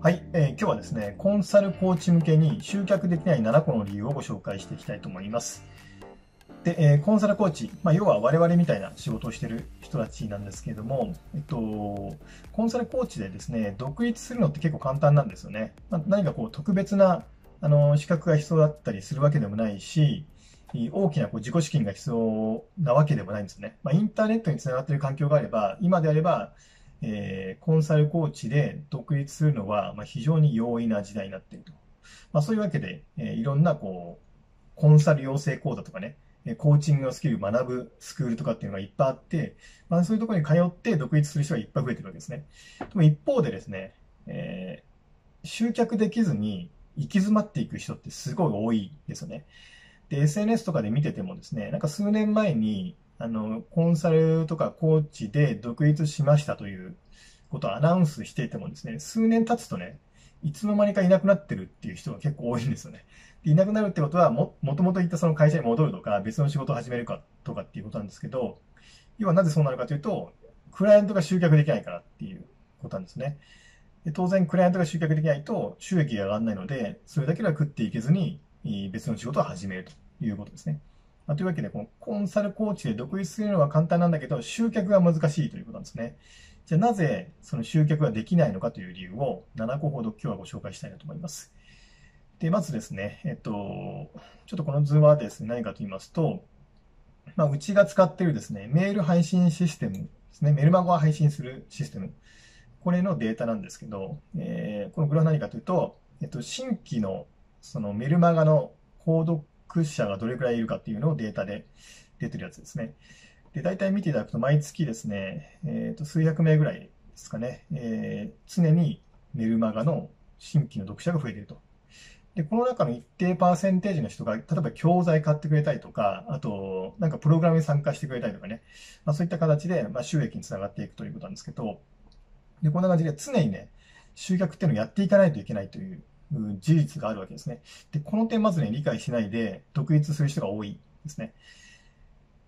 はい、えー、今日はですね、コンサルコーチ向けに集客できない7個の理由をご紹介していきたいと思います。で、えー、コンサルコーチ、まあ、要は我々みたいな仕事をしている人たちなんですけれども、えっと、コンサルコーチでですね、独立するのって結構簡単なんですよね。まあ、何かこう特別なあの資格が必要だったりするわけでもないし、大きなこう自己資金が必要なわけでもないんですよね。まあ、インターネットにつながっている環境があれば、今であれば、えー、コンサルコーチで独立するのは、まあ、非常に容易な時代になっていると。まあ、そういうわけで、えー、いろんなこう、コンサル養成講座とかね、コーチングのスキルを学ぶスクールとかっていうのがいっぱいあって、まあ、そういうところに通って独立する人がいっぱい増えてるわけですね。でも一方でですね、えー、集客できずに行き詰まっていく人ってすごい多いですよね。で、SNS とかで見ててもですね、なんか数年前に、あの、コンサルとかコーチで独立しましたということをアナウンスしていてもですね、数年経つとね、いつの間にかいなくなってるっていう人が結構多いんですよね。でいなくなるってことはも、もともと行ったその会社に戻るとか、別の仕事を始めるかとかっていうことなんですけど、要はなぜそうなるかというと、クライアントが集客できないからっていうことなんですね。で当然、クライアントが集客できないと収益が上がらないので、それだけでは食っていけずに、別の仕事を始めるということですね。まあ、というわけで、このコンサルコーチで独立するのは簡単なんだけど、集客が難しいということなんですね。じゃあなぜその集客ができないのかという理由を7個ほど今日はご紹介したいなと思います。で、まずですね、えっと、ちょっとこの図はですね、何かと言いますと、まあ、うちが使っているですね、メール配信システムですね、メルマガを配信するシステム。これのデータなんですけど、えー、このグラフ何かというと、えっと、新規のそのメルマガの購読者がどれくらいいるかっていうのをデータで出てるやつですね。で、大体見ていただくと毎月ですね、えっ、ー、と、数百名ぐらいですかね、えー、常にメルマガの新規の読者が増えていると。で、この中の一定パーセンテージの人が、例えば教材買ってくれたりとか、あと、なんかプログラムに参加してくれたりとかね、まあ、そういった形で、まあ、収益につながっていくということなんですけど、で、こんな感じで常にね、集客っていうのをやっていかないといけないという事実があるわけですね。で、この点まずね、理解しないで独立する人が多いですね。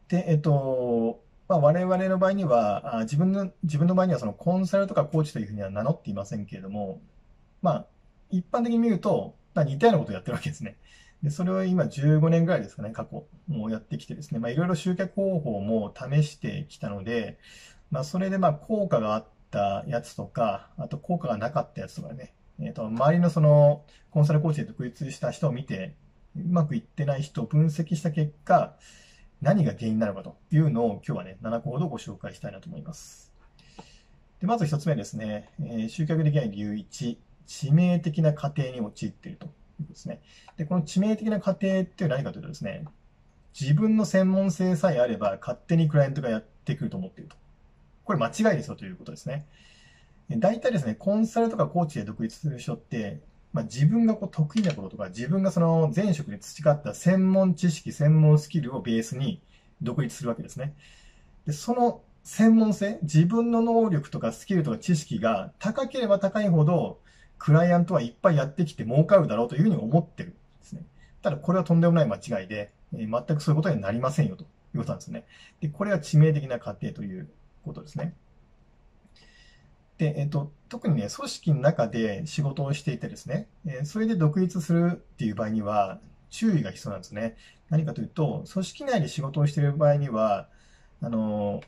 で、えっと、まあ、我々の場合には、あ自分の、自分の場合にはそのコンサルとかコーチというふうには名乗っていませんけれども、まあ、一般的に見ると、まあ、似たようなことをやってるわけですね。で、それを今15年ぐらいですかね、過去、もやってきてですね、まあ、いろいろ集客方法も試してきたので、まあ、それでまあ、効果があったやつとか、あと効果がなかったやつとかね、えっ、ー、と、周りのその、コンサルコーチで独立した人を見て、うまくいってない人を分析した結果、何が原因なのかというのを今日はね、7個ほどご紹介したいなと思います。でまず1つ目ですね、えー、集客できない理由1、致命的な過程に陥っているということですね。で、この致命的な過程っていうのは何かというとですね、自分の専門性さえあれば勝手にクライアントがやってくると思っていると。これ間違いですよということですね。大体ですね、コンサルとかコーチで独立する人って、まあ、自分がこう得意なこととか、自分がその前職で培った専門知識、専門スキルをベースに独立するわけですね。でその専門性、自分の能力とかスキルとか知識が高ければ高いほど、クライアントはいっぱいやってきて儲かるだろうというふうに思ってるんですね。ただこれはとんでもない間違いで、えー、全くそういうことにはなりませんよということなんですね。で、これは致命的な過程ということですね。で、えっと、特にね、組織の中で仕事をしていてですね、えそれで独立するっていう場合には、注意が必要なんですね。何かというと、組織内で仕事をしている場合には、あの、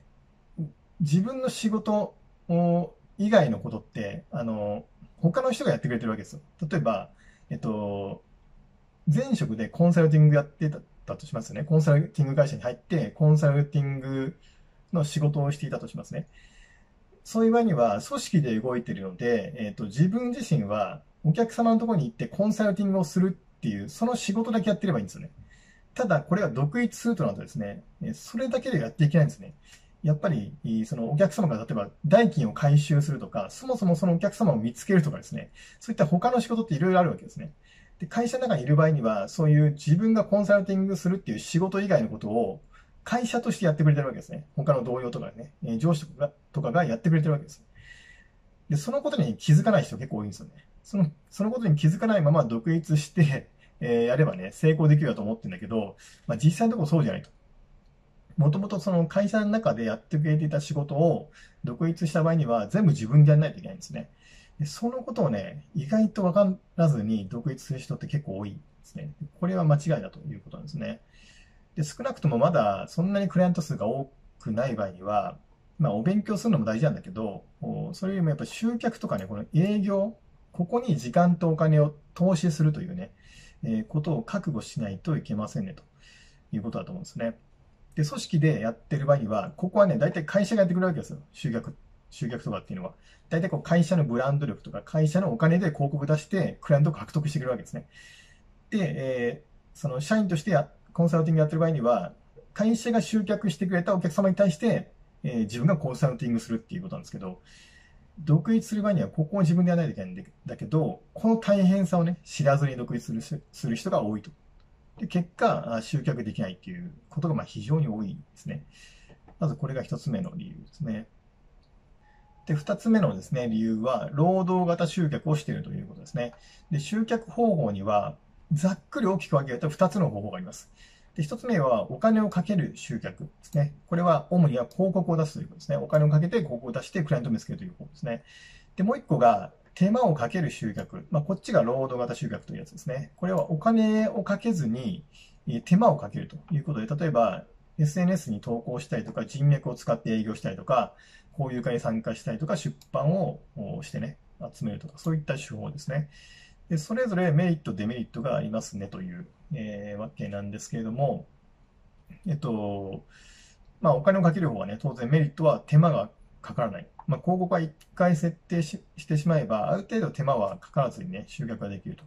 自分の仕事を以外のことって、あの、他の人がやってくれてるわけですよ。例えば、えっと、前職でコンサルティングやってたとしますね。コンサルティング会社に入って、コンサルティングの仕事をしていたとしますね。そういう場合には、組織で動いているので、えっ、と、自分自身はお客様のところに行ってコンサルティングをするっていう、その仕事だけやってればいいんですよね。ただ、これが独立するとなるとですね、それだけでやっていけないんですね。やっぱり、そのお客様が例えば代金を回収するとか、そもそもそのお客様を見つけるとかですね、そういった他の仕事っていろいろあるわけですね。で、会社の中にいる場合には、そういう自分がコンサルティングするっていう仕事以外のことを会社としてやってくれてるわけですね。他の同僚とかね、上司とかがとかがやってくれてるわけです。で、そのことに気づかない人結構多いんですよね。その、そのことに気づかないまま独立して、えー、やればね、成功できるだと思ってるんだけど、まあ実際のところそうじゃないと。もともとその会社の中でやってくれていた仕事を独立した場合には全部自分でやらないといけないんですね。でそのことをね、意外と分からずに独立する人って結構多いですね。これは間違いだということなんですね。で、少なくともまだそんなにクライアント数が多くない場合には、まあ、お勉強するのも大事なんだけど、それよりもやっぱ集客とかね、この営業、ここに時間とお金を投資するというね、えー、ことを覚悟しないといけませんね、ということだと思うんですね。で、組織でやってる場合には、ここはね、大体会社がやってくれるわけですよ。集客、集客とかっていうのは。大体こう会社のブランド力とか、会社のお金で広告出して、クライアントを獲得してくれるわけですね。で、えー、その社員としてやコンサルティングやってる場合には、会社が集客してくれたお客様に対して、えー、自分がコンサルティングするっていうことなんですけど、独立する場合にはここを自分でやらないといけないんだけど、この大変さをね、知らずに独立するする人が多いと。で結果、集客できないっていうことがまあ非常に多いんですね。まずこれが一つ目の理由ですね。で、二つ目のですね、理由は、労働型集客をしているということですね。で、集客方法には、ざっくり大きく分けると2つの方法があります。で、1つ目はお金をかける集客ですね。これは主には広告を出すということですね。お金をかけて広告を出してクライアントを見つけるという方法ですね。で、もう1個が手間をかける集客。まあ、こっちが労働型集客というやつですね。これはお金をかけずに手間をかけるということで、例えば SNS に投稿したりとか、人脈を使って営業したりとか、交流会に参加したりとか、出版をしてね、集めるとか、そういった手法ですね。でそれぞれメリット、デメリットがありますねという、えー、わけなんですけれども、えっと、まあ、お金をかける方はね、当然メリットは手間がかからない。まあ、広告は1回設定ししてしまえば、ある程度手間はかからずにね、集客ができると。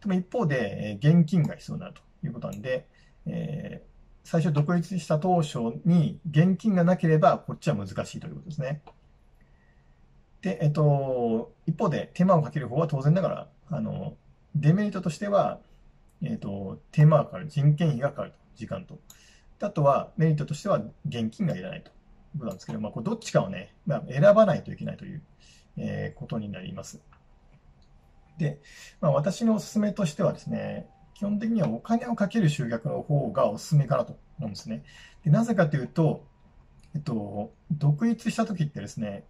でも一方で、えー、現金が必要になるということなんで、えー、最初独立した当初に現金がなければ、こっちは難しいということですね。で、えっと、一方で手間をかける方は当然ながらあの、デメリットとしては、えっ、ー、と、手間がかかる、人件費がかかると、時間と。あとは、メリットとしては、現金がいらないということなんですけど、まあ、これどっちかをね、まあ、選ばないといけないという、えー、ことになります。で、まあ、私のおすすめとしてはですね、基本的にはお金をかける集客の方がおすすめかなと思うんですね。でなぜかというと、えっと、独立した時ってですね、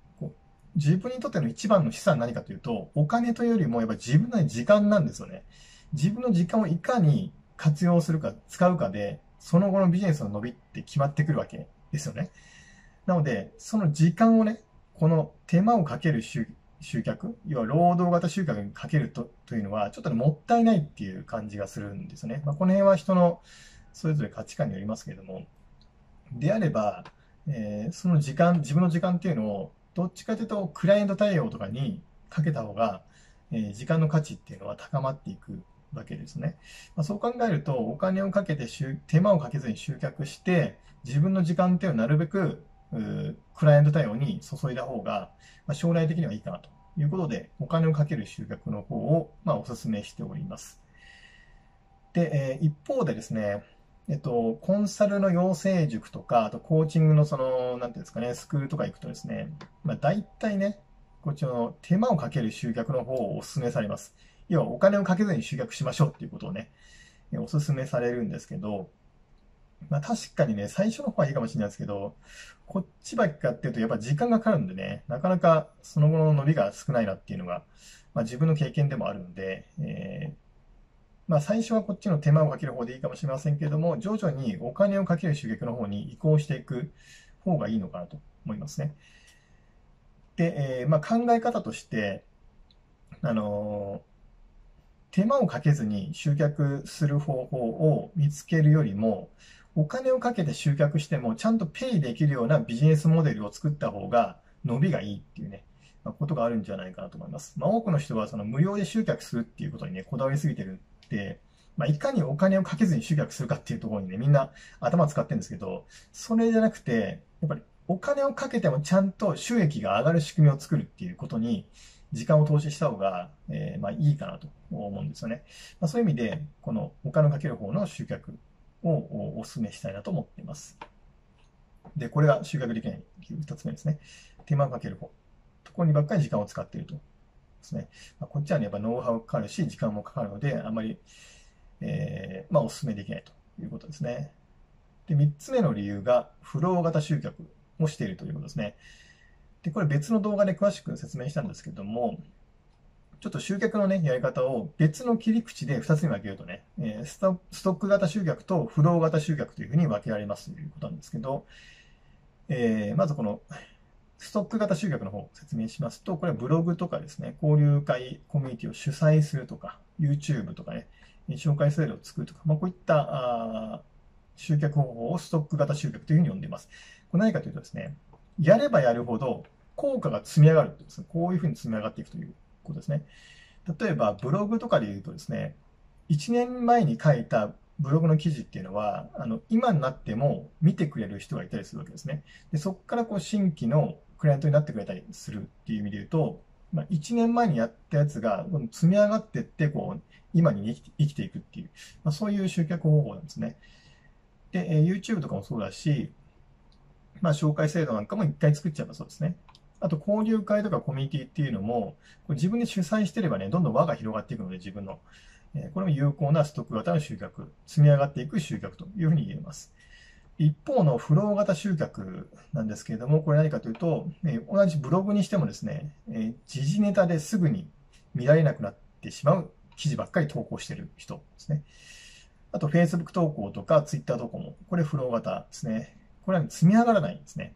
自分にとっての一番の資産は何かというと、お金というよりもやっぱ自分の時間なんですよね。自分の時間をいかに活用するか、使うかで、その後のビジネスの伸びって決まってくるわけですよね。なので、その時間をね、この手間をかける集客、要は労働型集客にかけるとというのは、ちょっと、ね、もったいないっていう感じがするんですよね。まあ、この辺は人のそれぞれ価値観によりますけれども、であれば、えー、その時間、自分の時間っていうのをどっちかというと、クライアント対応とかにかけた方が、えー、時間の価値っていうのは高まっていくわけですね。まあ、そう考えると、お金をかけて手間をかけずに集客して、自分の時間っていうのをなるべく、クライアント対応に注いだ方が、まあ、将来的にはいいかなということで、お金をかける集客の方を、まあ、お勧めしております。で、えー、一方でですね、えっと、コンサルの養成塾とか、あとコーチングのその、なんていうんですかね、スクールとか行くとですね、まあ大体ね、こっちの手間をかける集客の方をお勧めされます。要はお金をかけずに集客しましょうっていうことをね、お勧めされるんですけど、まあ確かにね、最初の方はいいかもしれないですけど、こっちばっかっていうとやっぱ時間がかかるんでね、なかなかその後の伸びが少ないなっていうのが、まあ自分の経験でもあるんで、えーまあ、最初はこっちの手間をかける方でいいかもしれませんけれども、徐々にお金をかける収益の方に移行していく方がいいのかなと思いますね。で、えー、まあ、考え方として、あのー、手間をかけずに集客する方法を見つけるよりも、お金をかけて集客してもちゃんとペイできるようなビジネスモデルを作った方が伸びがいいっていうね、まあ、ことがあるんじゃないかなと思います。まあ、多くの人はその無料で集客するっていうことにね、こだわりすぎてるって、まあ、いかにお金をかけずに集客するかっていうところにね、みんな頭使ってるんですけど、それじゃなくて、やっぱりお金をかけてもちゃんと収益が上がる仕組みを作るっていうことに、時間を投資した方が、えー、まあいいかなと思うんですよね。まあ、そういう意味で、このお金をかける方の集客をお勧めしたいなと思っています。で、これが集客できない理由二つ目ですね。手間をかける方。ところにばっかり時間を使っているとですね。まあ、こっちはね、やっぱノウハウかかるし、時間もかかるので、あまり、えー、まあ、お勧めできないということですね。で、3つ目の理由が、フロー型集客をしているということですね。で、これ別の動画で詳しく説明したんですけども、ちょっと集客のね、やり方を別の切り口で2つに分けるとね、え、ストック型集客とフロー型集客というふうに分けられますということなんですけど、えー、まずこの、ストック型集客の方を説明しますと、これはブログとかですね、交流会、コミュニティを主催するとか、YouTube とかね、紹介ツールを作るとか、まあ、こういったあ集客方法をストック型集客というふうに呼んでいます。これ何かというとですね、やればやるほど効果が積み上がるです、こういうふうに積み上がっていくということですね。例えば、ブログとかで言うとですね、1年前に書いたブログの記事っていうのは、あの、今になっても見てくれる人がいたりするわけですね。で、そこからこう新規のクライアントになってくれたりするっていう意味で言うと、まあ、1年前にやったやつが積み上がっていって、こう、今に生きていくっていう、まあ、そういう集客方法なんですね。で、YouTube とかもそうだし、まあ、紹介制度なんかも一回作っちゃえばそうですね。あと、交流会とかコミュニティっていうのも、これ自分で主催してればね、どんどん輪が広がっていくので、自分の。えこれも有効なストック型の集客、積み上がっていく集客というふうに言えます。一方のフロー型集客なんですけれども、これ何かというと、え同じブログにしてもですね、え時事ネタですぐに見られなくなってしまう記事ばっかり投稿してる人ですね。あと、Facebook 投稿とか Twitter 投稿も、これフロー型ですね。これは積み上がらないんですね。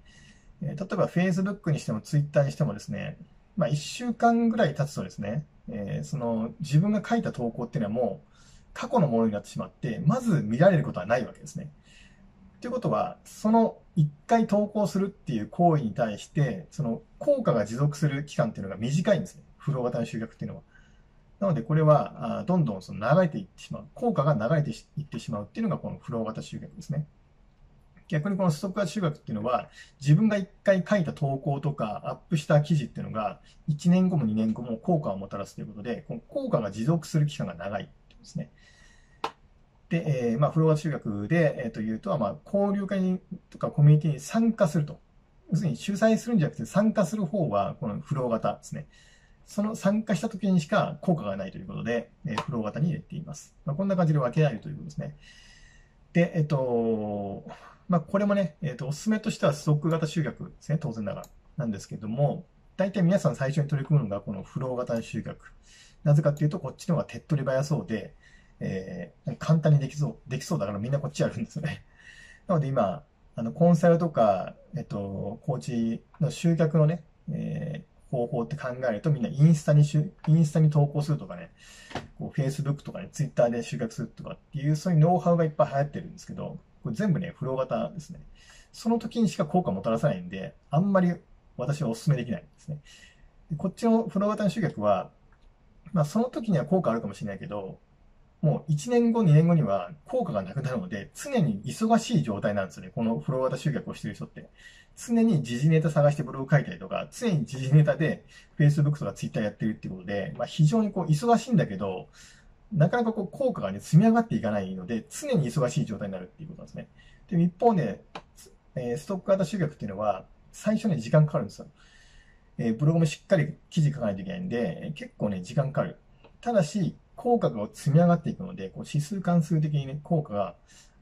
え例えば Facebook にしても Twitter にしてもですね、まあ、1週間ぐらい経つとですね、えー、その自分が書いた投稿っていうのはもう過去のものになってしまって、まず見られることはないわけですね。ということは、その1回投稿するっていう行為に対して、その効果が持続する期間っていうのが短いんですね。フロー型の集客っていうのは。なので、これは、どんどんその流れていってしまう。効果が流れていってしまうっていうのがこのフロー型集客ですね。逆にこのストック型集客っていうのは、自分が一回書いた投稿とかアップした記事っていうのが、1年後も2年後も効果をもたらすということで、この効果が持続する期間が長いってことですね。で、えー、まあ、フロー型集客で、えー、というとは、まあ、交流会とかコミュニティに参加すると。要するに主催するんじゃなくて参加する方は、このフロー型ですね。その参加した時にしか効果がないということで、えー、フロー型に入れています。まあ、こんな感じで分けられるということですね。で、えっと、まあ、これもね、えっと、おすすめとしてはストック型集客ですね、当然ながら。なんですけども、大体皆さん最初に取り組むのがこのフロー型集客。なぜかっていうと、こっちの方が手っ取り早そうで、えー、簡単にできそう、できそうだからみんなこっちやるんですよね。なので今、あの、コンサルとか、えっと、コーチの集客のね、えー、方法って考えるとみんなインスタにしゅ、インスタに投稿するとかね、こう Facebook とかね、Twitter で集客するとかっていう、そういうノウハウがいっぱい流行ってるんですけど、これ全部ね、フロー型ですね。その時にしか効果をもたらさないんで、あんまり私はお勧めできないんですね。こっちのフロー型の集客は、まあその時には効果あるかもしれないけど、もう1年後、2年後には効果がなくなるので、常に忙しい状態なんですよね。このフロー型集客をしている人って。常に時事ネタ探してブログ書いたりとか、常に時事ネタで Facebook とか Twitter やってるっていうことで、まあ、非常にこう忙しいんだけど、なかなかこう効果がね、積み上がっていかないので、常に忙しい状態になるっていうことなんですね。で、一方ね、えー、ストック型集客っていうのは、最初ね、時間かかるんですよ。えー、ブログもしっかり記事書かないといけないんで、結構ね、時間かかる。ただし、効果が積み上がっていくので、こう指数関数的にね、効果が、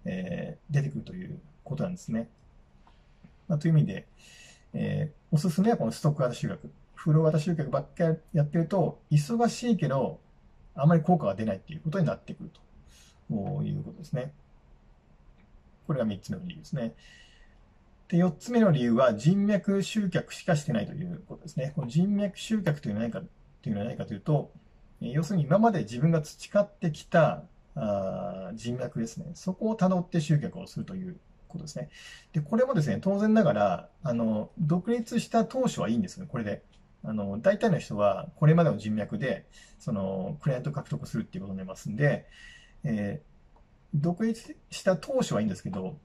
えー、出てくるということなんですね。まあ、という意味で、えー、おすすめはこのストック型集客。フロー型集客ばっかりやってると、忙しいけど、あまり効果が出ないっていうことになってくるということですね。これが3つ目の理由ですね。で、4つ目の理由は人脈集客しかしてないということですね。この人脈集客というのは何かというのは何かというと、要するに今まで自分が培ってきたあ人脈ですね。そこを辿って集客をするということですね。で、これもですね、当然ながら、あの、独立した当初はいいんですよね、これで。あの、大体の人は、これまでの人脈で、その、クライアント獲得するっていうことになりますんで、えー、独立した当初はいいんですけど、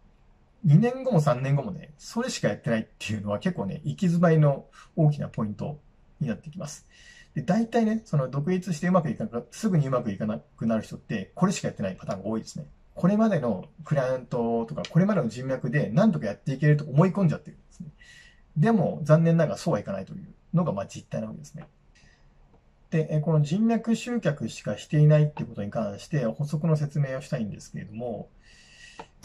2年後も3年後もね、それしかやってないっていうのは結構ね、行き詰まりの大きなポイントになってきます。で、大体ね、その独立してうまくいかなく、すぐにうまくいかなくなる人って、これしかやってないパターンが多いですね。これまでのクライアントとか、これまでの人脈で何とかやっていけると思い込んじゃってるんですね。でも、残念ながらそうはいかないというのが、まあ実態なわけですね。で、この人脈集客しかしていないってことに関して補足の説明をしたいんですけれども、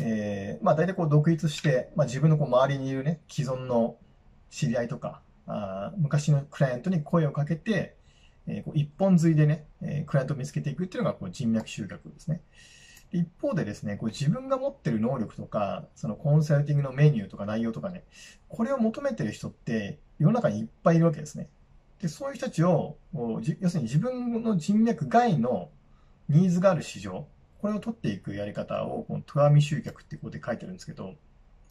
えー、まあ大体こう独立して、まあ自分のこう周りにいるね、既存の知り合いとか、あ昔のクライアントに声をかけて、えこう一本釣りでね、えクライアントを見つけていくっていうのがこう人脈集客ですね。一方でですね、こう自分が持ってる能力とか、そのコンサルティングのメニューとか内容とかね、これを求めてる人って世の中にいっぱいいるわけですね。で、そういう人たちを、要するに自分の人脈外のニーズがある市場、これを取っていくやり方を、このトゥアミ集客っていうことで書いてるんですけど、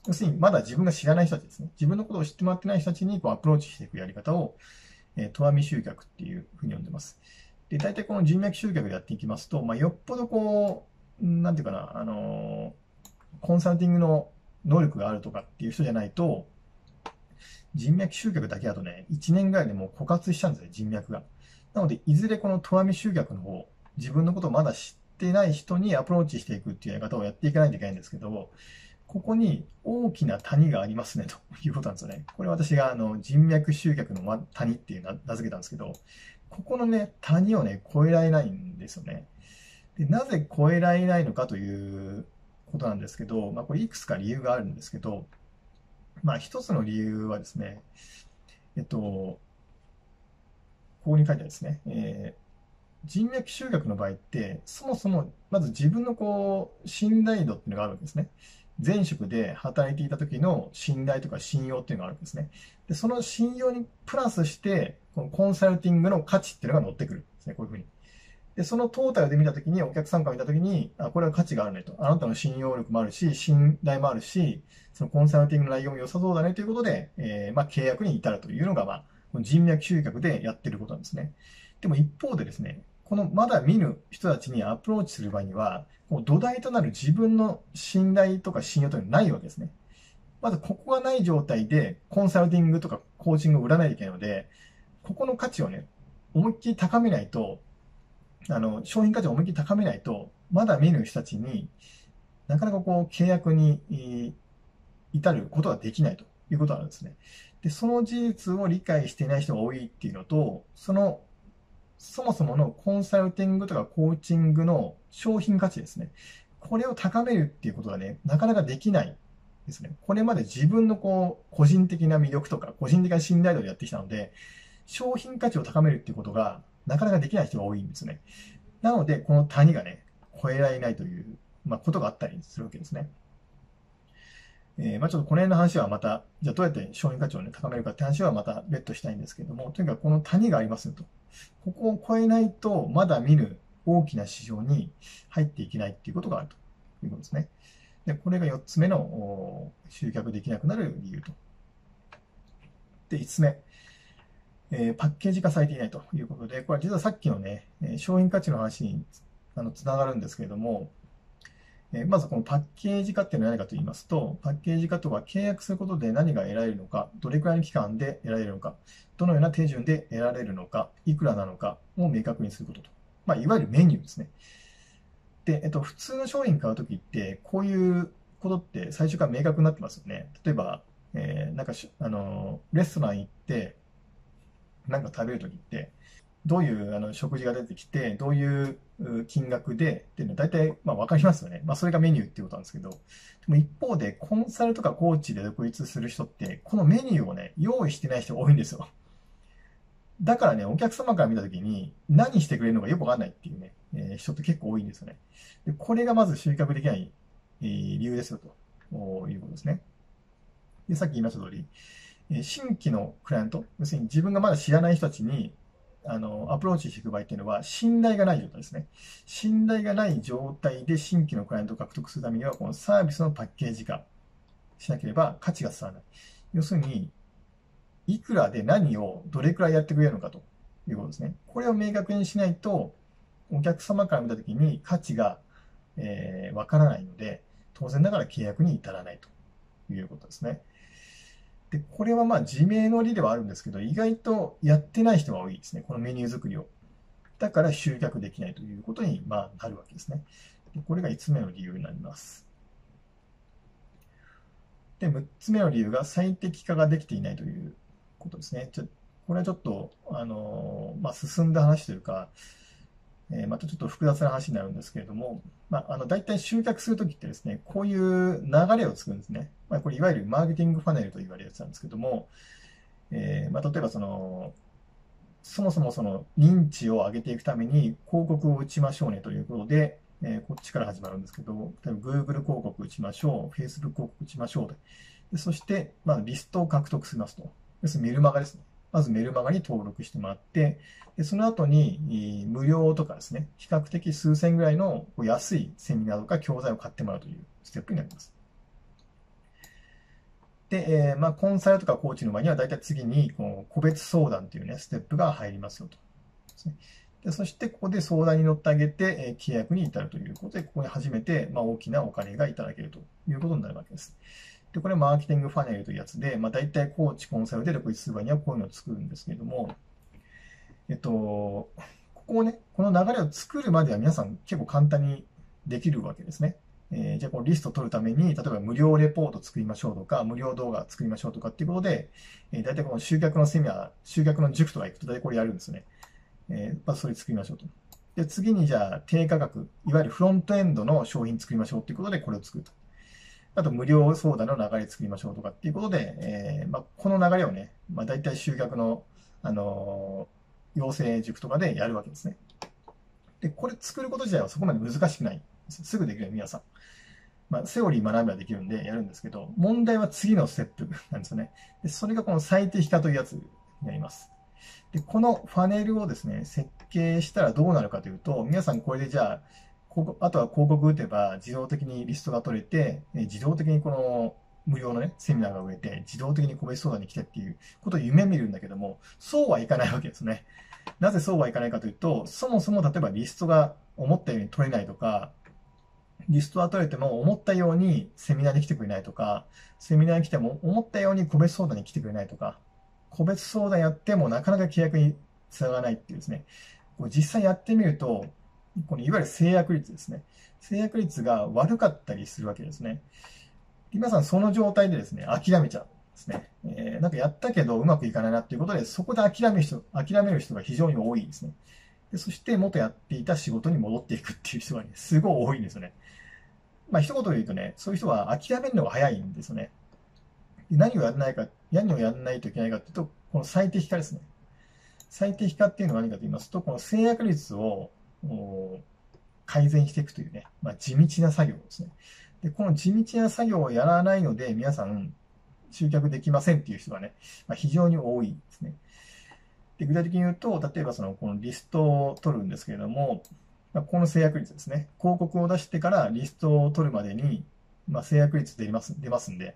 要するにまだ自分が知らない人たちですね。自分のことを知ってもらってない人たちにこうアプローチしていくやり方を、えー、トアミ集客っていうふうに呼んでます。で、大体この人脈集客でやっていきますと、まあ、よっぽどこう、なんていうかな、あの、コンサルティングの能力があるとかっていう人じゃないと、人脈集客だけだとね、1年ぐらいでもう枯渇しちゃうんですね、人脈が。なので、いずれこのトアミ集客の方、自分のことをまだ知ってない人にアプローチしていくっていうやり方をやっていかないといけないんですけど、ここに大きな谷がありますね、ということなんですよね。これ私があの人脈集客の谷っていう名付けたんですけど、ここのね、谷をね、越えられないんですよね。でなぜ越えられないのかということなんですけど、まあ、これいくつか理由があるんですけど、まあ、一つの理由はですね、えっと、ここに書いてあるですね、えー、人脈集客の場合って、そもそも、まず自分のこう、信頼度っていうのがあるわけですね。前職で働いていた時の信頼とか信用っていうのがあるんですね。で、その信用にプラスして、このコンサルティングの価値っていうのが乗ってくるんですね、こういうふうに。で、そのトータルで見たときに、お客さんから見たときに、あ、これは価値があるねと。あなたの信用力もあるし、信頼もあるし、そのコンサルティングの内容も良さそうだねということで、えー、まあ、契約に至るというのが、まあ、人脈集客でやってることなんですね。でも一方でですね、このまだ見ぬ人たちにアプローチする場合には、こう土台となる自分の信頼とか信用というのはないわけですね。まずここがない状態でコンサルティングとかコーチングを売らないといけないので、ここの価値をね、思いっきり高めないと、あの、商品価値を思いっきり高めないと、まだ見ぬ人たちになかなかこう契約に至ることができないということなんですね。で、その事実を理解していない人が多いっていうのと、そのそもそものコンサルティングとかコーチングの商品価値ですね。これを高めるっていうことがね、なかなかできないですね。これまで自分のこう、個人的な魅力とか、個人的な信頼度でやってきたので、商品価値を高めるっていうことが、なかなかできない人が多いんですね。なので、この谷がね、越えられないという、まあ、ことがあったりするわけですね。えー、まあちょっとこの辺の話はまた、じゃあどうやって商品価値をね、高めるかって話はまた別途したいんですけども、とにかくこの谷がありますよと。ここを超えないと、まだ見ぬ大きな市場に入っていけないっていうことがあるということですね。で、これが4つ目の集客できなくなる理由と。で、5つ目。えー、パッケージ化されていないということで、これは実はさっきのね、商品価値の話にあのつながるんですけれども、えまずこのパッケージ化っていうのは何かと言いますと、パッケージ化とは契約することで何が得られるのか、どれくらいの期間で得られるのか、どのような手順で得られるのか、いくらなのかを明確にすることと。まあ、いわゆるメニューですね。で、えっと、普通の商品買うときって、こういうことって最初から明確になってますよね。例えば、えー、なんかあの、レストラン行って、なんか食べるときって、どういうあの食事が出てきて、どういう金額でっていうのは大体まあ分かりますよね。まあそれがメニューっていうことなんですけど、でも一方でコンサルとかコーチで独立する人って、このメニューをね、用意してない人が多いんですよ。だからね、お客様から見たときに何してくれるのかよくわかんないっていうね、えー、人って結構多いんですよね。でこれがまず集客できない、えー、理由ですよということですね。で、さっき言いました通り、新規のクライアント、要するに自分がまだ知らない人たちにあの、アプローチしていく場合っていうのは、信頼がない状態ですね。信頼がない状態で新規のクライアントを獲得するためには、このサービスのパッケージ化しなければ価値が伝わらない。要するに、いくらで何をどれくらいやってくれるのかということですね。これを明確にしないと、お客様から見たときに価値が、えー、からないので、当然ながら契約に至らないということですね。で、これはまあ自明の理ではあるんですけど、意外とやってない人が多いですね。このメニュー作りを。だから集客できないということに、まあ、なるわけですね。でこれが5つ目の理由になります。で、6つ目の理由が最適化ができていないということですね。ちょこれはちょっと、あのまあ、進んだ話というか、えー、またちょっと複雑な話になるんですけれども、まあ、あの、大体集客するときってですね、こういう流れを作るんですね。まあ、これいわゆるマーケティングファネルと言われるやつなんですけども、えー、まあ、例えばその、そもそもその認知を上げていくために広告を打ちましょうねということで、えー、こっちから始まるんですけど、例えば Google 広告打ちましょう、Facebook 広告打ちましょうと。でそして、まあ、リストを獲得しますと。要するにメルマガですね。まずメルマガに登録してもらって、でその後に無料とかですね、比較的数千ぐらいの安いセミナーとか教材を買ってもらうというステップになります。で、えー、まあ、コンサルとかコーチの場合には、大体次に、この個別相談というね、ステップが入りますよと。でそして、ここで相談に乗ってあげて、えー、契約に至るということで、ここに初めて、まあ、大きなお金がいただけるということになるわけです。で、これマーケティングファネルというやつで、まあ、大体コーチ、コンサルで独立する場合にはこういうのを作るんですけれども、えっと、ここをね、この流れを作るまでは皆さん結構簡単にできるわけですね。えー、じゃあこのリストを取るために、例えば無料レポート作りましょうとか、無料動画作りましょうとかっていうことで、えー、大体この集客のセミナー、集客の塾とか行くと大体これやるんですね。えー、まずそれ作りましょうと。で、次にじゃあ低価格、いわゆるフロントエンドの商品作りましょうっていうことでこれを作ると。あと無料相談の流れ作りましょうとかっていうことで、えー、まあ、この流れをね、まあ、大体集客の、あのー、養成塾とかでやるわけですね。で、これ作ること自体はそこまで難しくない。すぐできるよ皆さん。まあ、セオリー学べばできるんでやるんですけど、問題は次のステップなんですよね。でそれがこの最適化というやつになります。で、このファネルをですね、設計したらどうなるかというと、皆さんこれでじゃあ、あとは広告打てば自動的にリストが取れて、自動的にこの無料のね、セミナーが売れて、自動的に個別相談に来てっていうことを夢見るんだけども、そうはいかないわけですね。なぜそうはいかないかというと、そもそも例えばリストが思ったように取れないとか、リストは取れても思ったようにセミナーに来てくれないとか、セミナーに来ても思ったように個別相談に来てくれないとか、個別相談やってもなかなか契約につながらないっていうですね、実際やってみると、このいわゆる制約率ですね。制約率が悪かったりするわけですね。皆さんその状態でですね、諦めちゃうんですね。えー、なんかやったけどうまくいかないなっていうことで、そこで諦める人、諦める人が非常に多いんですね。でそして元やっていた仕事に戻っていくっていう人がね、すごい多いんですよね。まあ一言で言うとね、そういう人は諦めるのが早いんですよね。何をやらないか、何をやらないといけないかっていうと、この最適化ですね。最適化っていうのは何かと言いますと、この制約率を改善していくというね、まあ、地道な作業ですね。で、この地道な作業をやらないので、皆さん集客できませんっていう人がね、まあ、非常に多いですね。で具体的に言うと、例えばその、このリストを取るんですけれども、まあ、この制約率ですね。広告を出してからリストを取るまでに、まあ、制約率出ます出ますんで、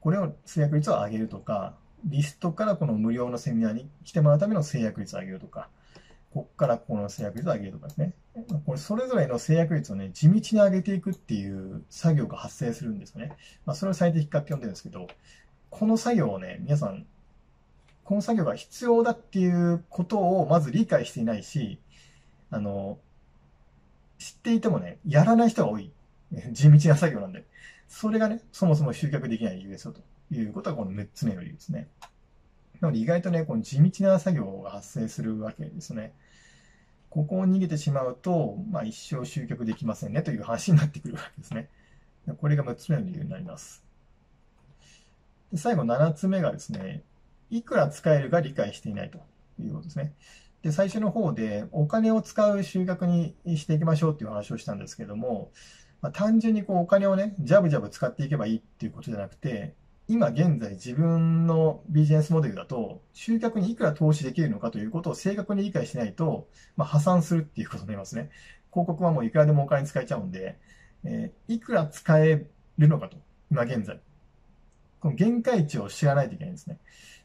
これを制約率を上げるとか、リストからこの無料のセミナーに来てもらうための制約率を上げるとか、こっからこの制約率を上げるとかですね。これそれぞれの制約率をね、地道に上げていくっていう作業が発生するんですよね。まあ、それを最適化って呼んでるんですけど、この作業をね、皆さん、この作業が必要だっていうことをまず理解していないし、あの、知っていてもね、やらない人が多い。地道な作業なんで。それがね、そもそも集客できない理由ですよ、ということがこの6つ目の理由ですね。なので意外とね、この地道な作業が発生するわけですね。ここを逃げてしまうと、まあ一生集客できませんねという話になってくるわけですね。これが6つ目の理由になります。で最後7つ目がですね、いくら使えるか理解していないということですね。で、最初の方でお金を使う集客にしていきましょうっていう話をしたんですけども、まあ、単純にこうお金をね、ジャブジャブ使っていけばいいっていうことじゃなくて、今現在自分のビジネスモデルだと、集客にいくら投資できるのかということを正確に理解しないと、まあ、破産するっていうことになりますね。広告はもういくらでもお金使えちゃうんで、えー、いくら使えるのかと、今現在。この限界値を知らないといけないんですね。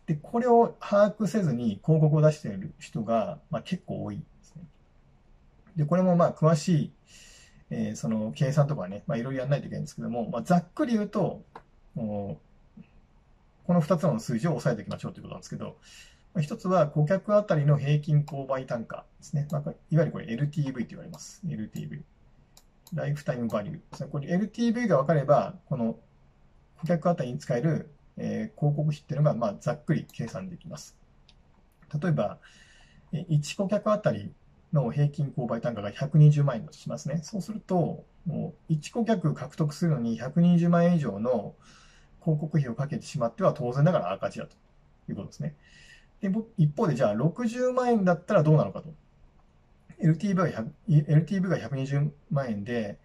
で、これを把握せずに広告を出している人が、まあ、結構多いですね。で、これもまあ詳しい、えー、その計算とかね、まあいろいろやらないといけないんですけども、まあ、ざっくり言うと、この2つの数字を押さえておきましょうということなんですけど、ま、1つは顧客あたりの平均購買単価ですね。まあ、いわゆるこれ LTV と言われます。LTV。ライフタイムバリューですね。これ LTV が分かれば、この顧客あたりに使えるえ、広告費っていうのが、まあ、ざっくり計算できます。例えば、1顧客あたりの平均購買単価が120万円としますね。そうすると、もう1顧客獲得するのに120万円以上の広告費をかけてしまっては当然ながら赤字だということですね。で、一方でじゃあ60万円だったらどうなのかと。LTV が LTV が120万円で、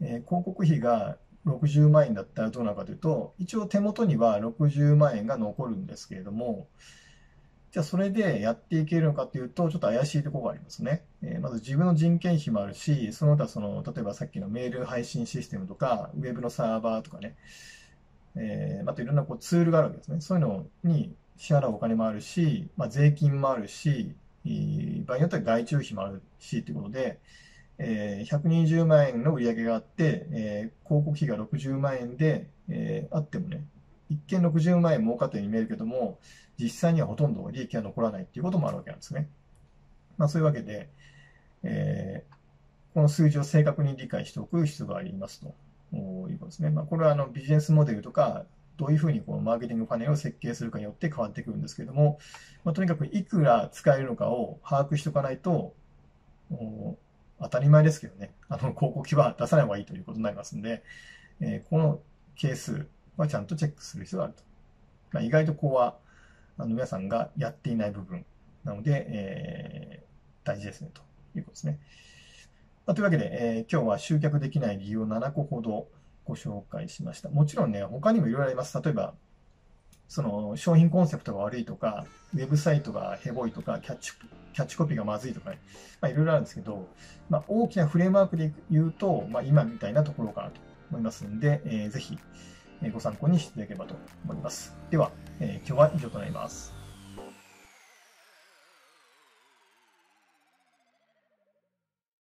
えー、広告費が60万円だったらどうなのかというと、一応手元には60万円が残るんですけれども、じゃあそれでやっていけるのかというと、ちょっと怪しいところがありますね。えー、まず自分の人件費もあるし、その他その、例えばさっきのメール配信システムとか、ウェブのサーバーとかね、えー、あといろんなこうツールがあるわけですね。そういうのに支払うお金もあるし、まあ、税金もあるし、場合によっては外注費もあるしということで、えー、120万円の売り上げがあって、えー、広告費が60万円で、えー、あってもね、一見60万円儲かったように見えるけども、実際にはほとんど利益が残らないっていうこともあるわけなんですね。まあそういうわけで、えー、この数字を正確に理解しておく必要がありますということですね。まあこれはあのビジネスモデルとか、どういうふうにこのマーケティングパネルを設計するかによって変わってくるんですけれども、まあ、とにかくいくら使えるのかを把握しておかないと、当たり前ですけどね、あの広告費は出さない方がいいということになりますので、えー、この係数はちゃんとチェックする必要があると。まあ、意外とここはあの皆さんがやっていない部分なので、えー、大事ですねということですね。まあ、というわけで、えー、今日は集客できない理由を7個ほどご紹介しました。もちろんね、他にもいろいろあります。例えば、その商品コンセプトが悪いとか、ウェブサイトがヘボいとか、キャッチキャッチコピーがまずいとかね、まあ、いろいろあるんですけど、まあ、大きなフレームワークで言うと、まあ、今みたいなところかなと思いますんで、えー、ぜひご参考にしていただければと思います。では、えー、今日は以上となります。